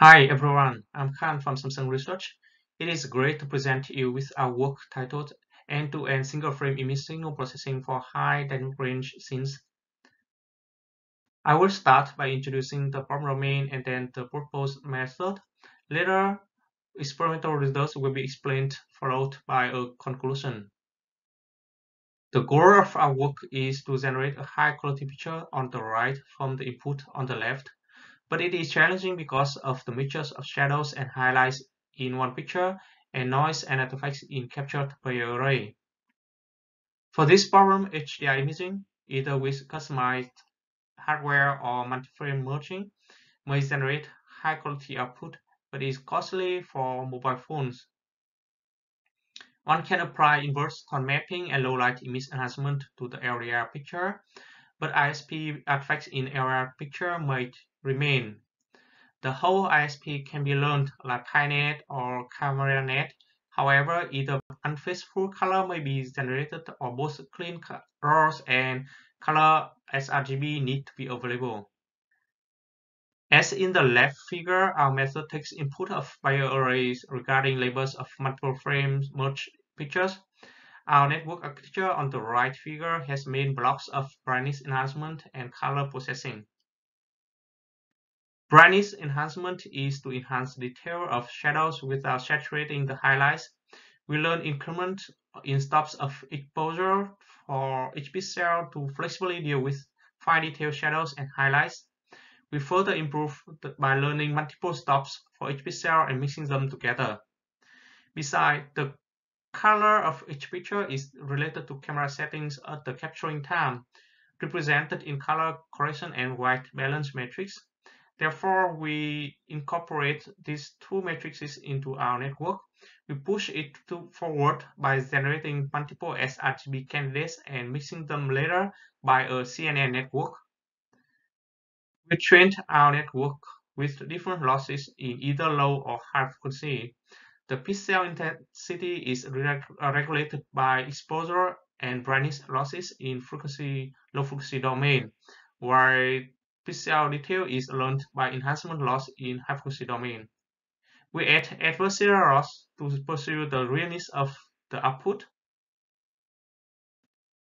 Hi everyone, I'm Khanh from Samsung Research. It is great to present you with our work titled End-to-End Single-Frame Image Signal Processing for High Dynamic Range Scenes. I will start by introducing the problem domain and then the proposed method. Later, experimental results will be explained followed by a conclusion. The goal of our work is to generate a high-quality picture on the right from the input on the left but it is challenging because of the mixtures of shadows and highlights in one picture and noise and artifacts in captured Bayer array. For this problem, HDR imaging, either with customized hardware or multi-frame merging, may generate high-quality output, but is costly for mobile phones. One can apply inverse tone mapping and low-light image enhancement to the area picture, but ISP artifacts in area picture might remain. The whole ISP can be learned like PyNet or CameraNet. However, either unfaithful color may be generated or both clean colors and color sRGB need to be available. As in the left figure, our method takes input of Bayer arrays regarding labels of multiple frames merged pictures. Our network architecture on the right figure has main blocks of brightness enhancement and color processing. Brightness enhancement is to enhance detail of shadows without saturating the highlights. We learn increment in stops of exposure for each pixel to flexibly deal with fine detail shadows and highlights. We further improve by learning multiple stops for each pixel and mixing them together. Besides, the color of each picture is related to camera settings at the capturing time, represented in color correction and white balance matrix. Therefore, we incorporate these two matrices into our network. We push it to forward by generating multiple sRGB candidates and mixing them later by a CNN network. We trained our network with different losses in either low or high frequency. The pixel intensity is uh, regulated by exposure and brightness losses in frequency low frequency domain, while Pixel detail is learned by enhancement loss in high-frequency domain. We add adversarial loss to pursue the realness of the output.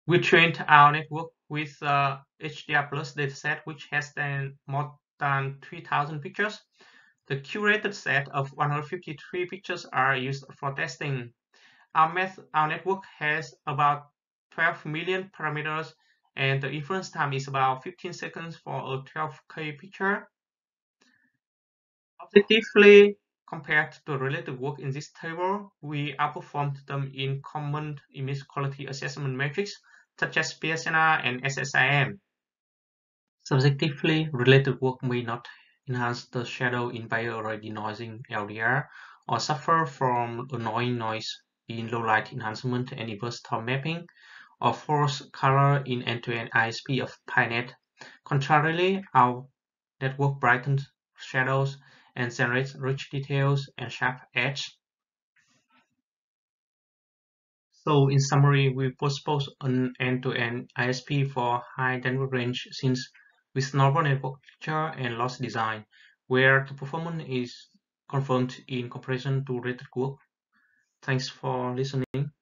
We trained our network with uh, a HDR Plus dataset which has then more than 3000 pictures. The curated set of 153 pictures are used for testing. Our, our network has about 12 million parameters and the inference time is about 15 seconds for a 12K picture. Objectively, compared to related work in this table, we outperformed them in common image quality assessment metrics such as PSNR and SSIM. Subjectively, related work may not enhance the shadow in Bayer array denoising LDR or suffer from annoying noise in low light enhancement and inverse tone mapping or force color in end-to-end ISP of PyNet. Contrarily, our network brightens shadows and generates rich details and sharp edges. So in summary, we propose an end-to-end ISP for high dynamic range scenes with normal architecture and loss design, where the performance is confirmed in comparison to rated work. Thanks for listening.